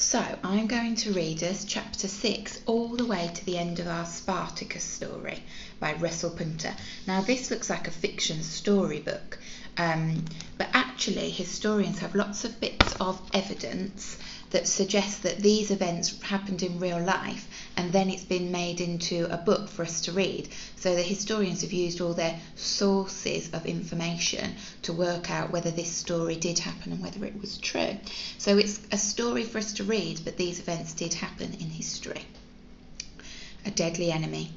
So I'm going to read us chapter 6 all the way to the end of our Spartacus story by Russell Punter. Now this looks like a fiction storybook, um, but actually historians have lots of bits of evidence that suggests that these events happened in real life and then it's been made into a book for us to read. So the historians have used all their sources of information to work out whether this story did happen and whether it was true. So it's a story for us to read, but these events did happen in history. A deadly enemy.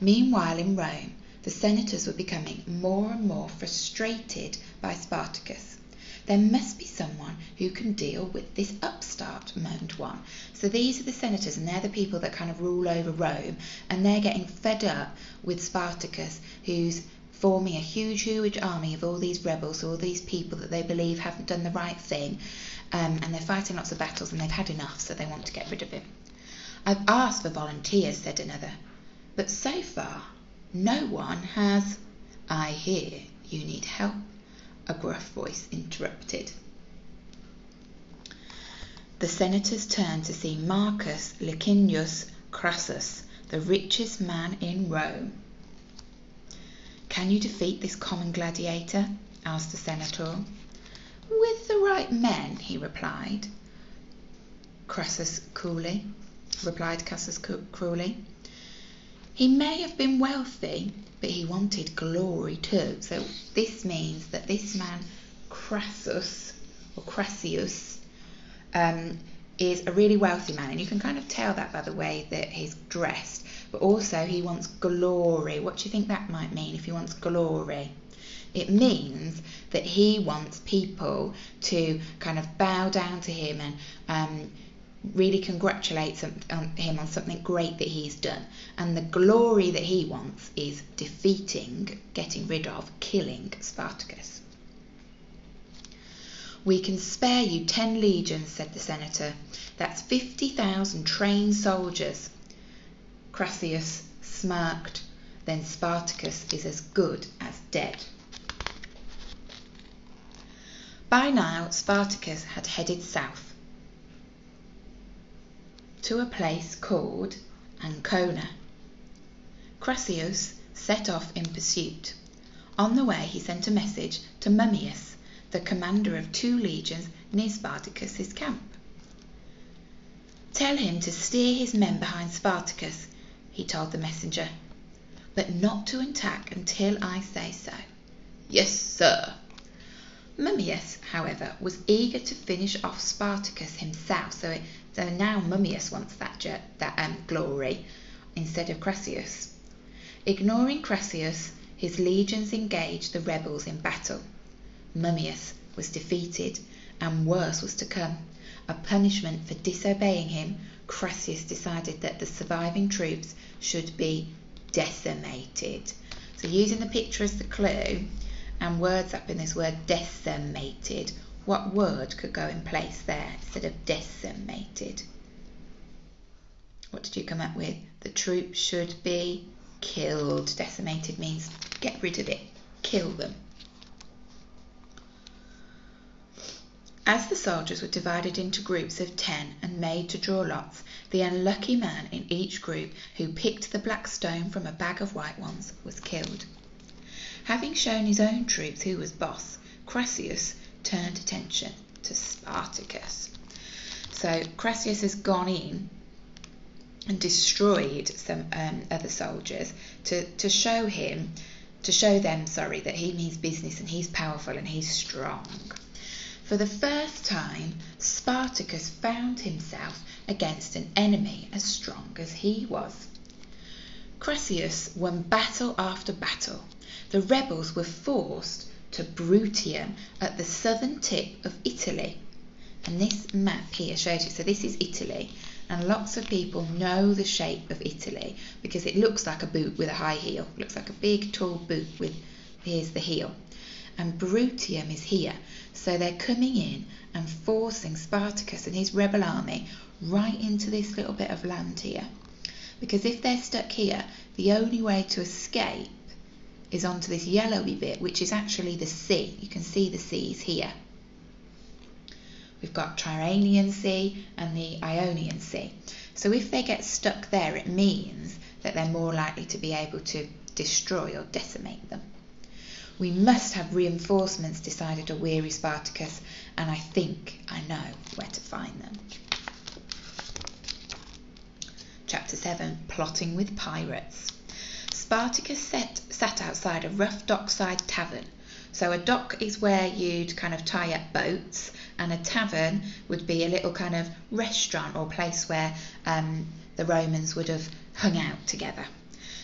Meanwhile, in Rome, the senators were becoming more and more frustrated by Spartacus. There must be someone who can deal with this upstart, moaned one. So these are the senators, and they're the people that kind of rule over Rome, and they're getting fed up with Spartacus, who's forming a huge, huge army of all these rebels, all these people that they believe haven't done the right thing, um, and they're fighting lots of battles, and they've had enough, so they want to get rid of him. I've asked for volunteers, said another, but so far no one has. I hear you need help a gruff voice interrupted. The senators turned to see Marcus Licinius Crassus, the richest man in Rome. Can you defeat this common gladiator? asked the senator. With the right men, he replied. Crassus coolly, replied Crassus cruelly. He may have been wealthy, but he wanted glory too. So this means that this man, Crassus, or Crassius, um, is a really wealthy man, and you can kind of tell that by the way that he's dressed. But also, he wants glory. What do you think that might mean if he wants glory? It means that he wants people to kind of bow down to him and um, really congratulates um, him on something great that he's done. And the glory that he wants is defeating, getting rid of, killing Spartacus. We can spare you ten legions, said the senator. That's 50,000 trained soldiers. Crassius smirked. Then Spartacus is as good as dead. By now, Spartacus had headed south to a place called Ancona. Crassius set off in pursuit. On the way he sent a message to Mummius, the commander of two legions near Spartacus's camp. Tell him to steer his men behind Spartacus, he told the messenger, but not to attack until I say so. Yes, sir. Mummius, however, was eager to finish off Spartacus himself, so it so now Mummius wants that, that um, glory instead of Crassius. Ignoring Crassius, his legions engaged the rebels in battle. Mummius was defeated, and worse was to come. A punishment for disobeying him, Crassius decided that the surviving troops should be decimated. So using the picture as the clue, and words up in this word decimated, what word could go in place there instead of decimated? What did you come up with? The troops should be killed. Decimated means get rid of it, kill them. As the soldiers were divided into groups of ten and made to draw lots, the unlucky man in each group who picked the black stone from a bag of white ones was killed. Having shown his own troops who was boss, Crassius turned attention to Spartacus. So Crassius has gone in and destroyed some um, other soldiers to, to show him, to show them, sorry, that he means business and he's powerful and he's strong. For the first time, Spartacus found himself against an enemy as strong as he was. Crassius won battle after battle. The rebels were forced to Bruttium at the southern tip of Italy. And this map here shows you, so this is Italy, and lots of people know the shape of Italy because it looks like a boot with a high heel. It looks like a big tall boot with, here's the heel. And Bruttium is here. So they're coming in and forcing Spartacus and his rebel army right into this little bit of land here. Because if they're stuck here, the only way to escape is onto this yellowy bit, which is actually the sea. You can see the seas here. we've got Tyrrhenian Sea and the Ionian Sea. So if they get stuck there, it means that they're more likely to be able to destroy or decimate them. We must have reinforcements, decided a weary Spartacus, and I think I know where to find them. Chapter 7 Plotting with Pirates. Spartacus set, sat outside a rough dockside tavern. So, a dock is where you'd kind of tie up boats, and a tavern would be a little kind of restaurant or place where um, the Romans would have hung out together.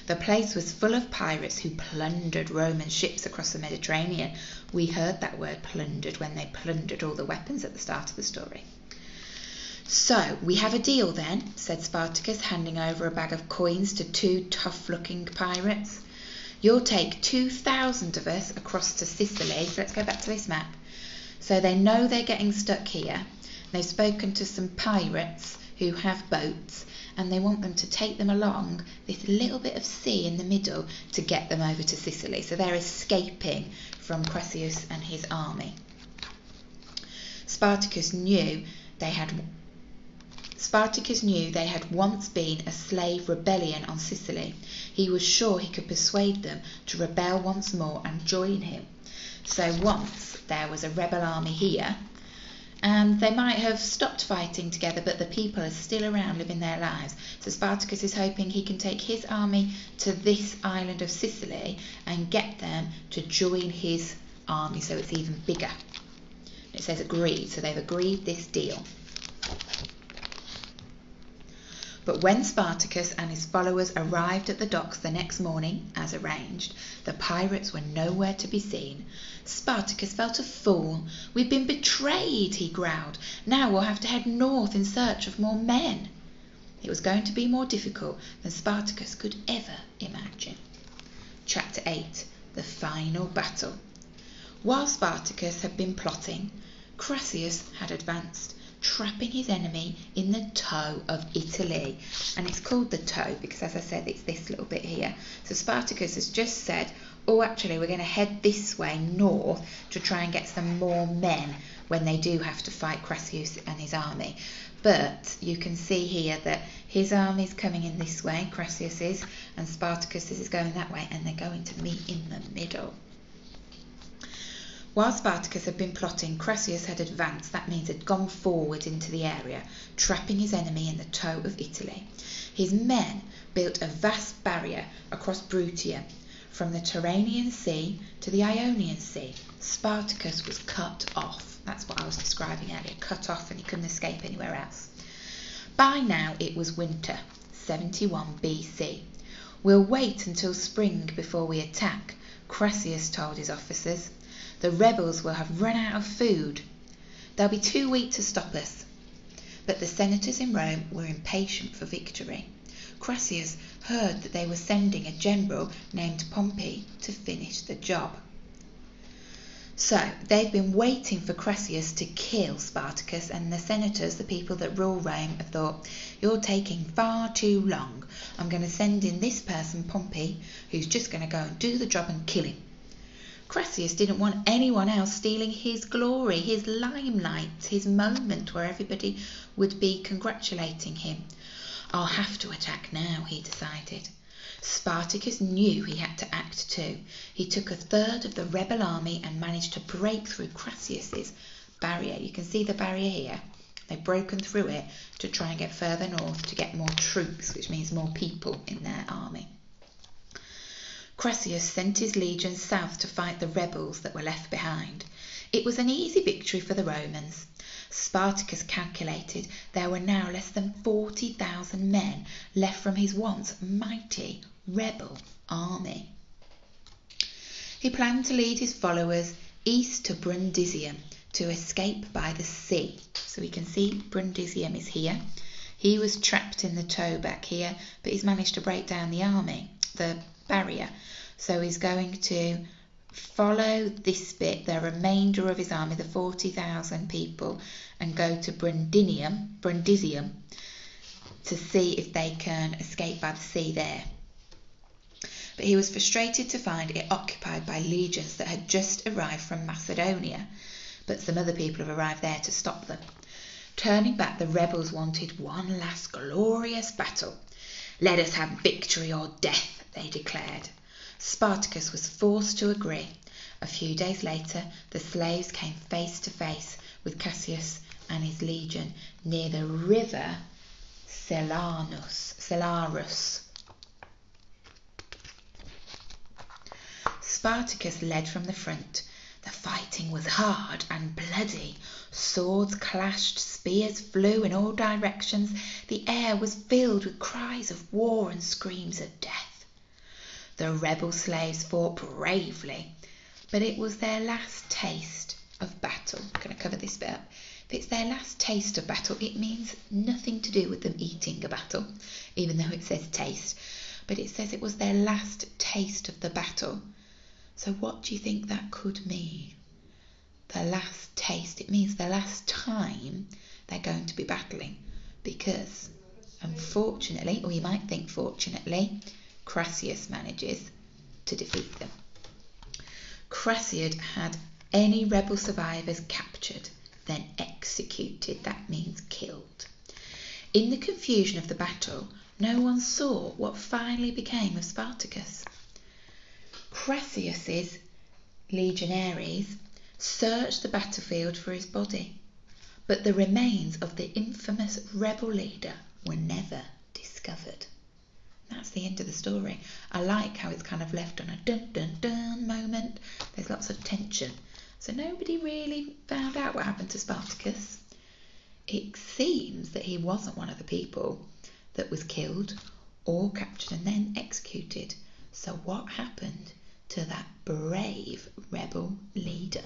The place was full of pirates who plundered Roman ships across the Mediterranean. We heard that word plundered when they plundered all the weapons at the start of the story. So, we have a deal then, said Spartacus, handing over a bag of coins to two tough looking pirates. You'll take 2,000 of us across to Sicily. Let's go back to this map. So, they know they're getting stuck here. They've spoken to some pirates who have boats and they want them to take them along this little bit of sea in the middle to get them over to Sicily. So they're escaping from Crassius and his army. Spartacus knew they had Spartacus knew they had once been a slave rebellion on Sicily. He was sure he could persuade them to rebel once more and join him. So once there was a rebel army here, and they might have stopped fighting together, but the people are still around living their lives. So Spartacus is hoping he can take his army to this island of Sicily and get them to join his army so it's even bigger. It says agreed, so they've agreed this deal. But when Spartacus and his followers arrived at the docks the next morning, as arranged, the pirates were nowhere to be seen. Spartacus felt a fool. We've been betrayed, he growled. Now we'll have to head north in search of more men. It was going to be more difficult than Spartacus could ever imagine. Chapter 8 The Final Battle. While Spartacus had been plotting, Crassius had advanced trapping his enemy in the toe of Italy. And it's called the toe because, as I said, it's this little bit here. So Spartacus has just said, oh, actually, we're going to head this way north to try and get some more men when they do have to fight Crassius and his army. But you can see here that his army is coming in this way, Crassius is, and Spartacus's is going that way, and they're going to meet in the middle. While Spartacus had been plotting, Crassius had advanced, that means had gone forward into the area, trapping his enemy in the toe of Italy. His men built a vast barrier across Bruttium, from the Tyrrhenian Sea to the Ionian Sea. Spartacus was cut off. That's what I was describing earlier, cut off and he couldn't escape anywhere else. By now it was winter, 71 BC. We'll wait until spring before we attack, Crassius told his officers. The rebels will have run out of food. They'll be too weak to stop us. But the senators in Rome were impatient for victory. Crassius heard that they were sending a general named Pompey to finish the job. So they've been waiting for Crassius to kill Spartacus, and the senators, the people that rule Rome, have thought, You're taking far too long. I'm going to send in this person, Pompey, who's just going to go and do the job and kill him. Crassius didn't want anyone else stealing his glory, his limelight, his moment where everybody would be congratulating him. I'll have to attack now, he decided. Spartacus knew he had to act too. He took a third of the rebel army and managed to break through Crassius's barrier. You can see the barrier here. They've broken through it to try and get further north to get more troops, which means more people in their army. Crassius sent his legions south to fight the rebels that were left behind. It was an easy victory for the Romans. Spartacus calculated there were now less than 40,000 men left from his once mighty rebel army. He planned to lead his followers east to Brundisium to escape by the sea. So we can see Brundisium is here. He was trapped in the toe back here, but he's managed to break down the army, the barrier. So he's going to follow this bit, the remainder of his army, the 40,000 people, and go to Brundinium, Brundisium to see if they can escape by the sea there. But he was frustrated to find it occupied by legions that had just arrived from Macedonia, but some other people have arrived there to stop them. Turning back, the rebels wanted one last glorious battle. Let us have victory or death, they declared. Spartacus was forced to agree. A few days later, the slaves came face to face with Cassius and his legion near the river Selanus, Selarus. Spartacus led from the front. The fighting was hard and bloody. Swords clashed, spears flew in all directions. The air was filled with cries of war and screams of death. The rebel slaves fought bravely, but it was their last taste of battle. I'm going to cover this bit up. If it's their last taste of battle, it means nothing to do with them eating a battle, even though it says taste. But it says it was their last taste of the battle. So, what do you think that could mean? The last taste. It means the last time they're going to be battling. Because, unfortunately, or you might think fortunately, Crassus manages to defeat them. Crassus had any rebel survivors captured, then executed. That means killed. In the confusion of the battle, no one saw what finally became of Spartacus. Crassius's legionaries searched the battlefield for his body, but the remains of the infamous rebel leader were never discovered. That's the end of the story. I like how it's kind of left on a dun dun dun moment. There's lots of tension. So nobody really found out what happened to Spartacus. It seems that he wasn't one of the people that was killed or captured and then executed. So what happened to that brave rebel leader?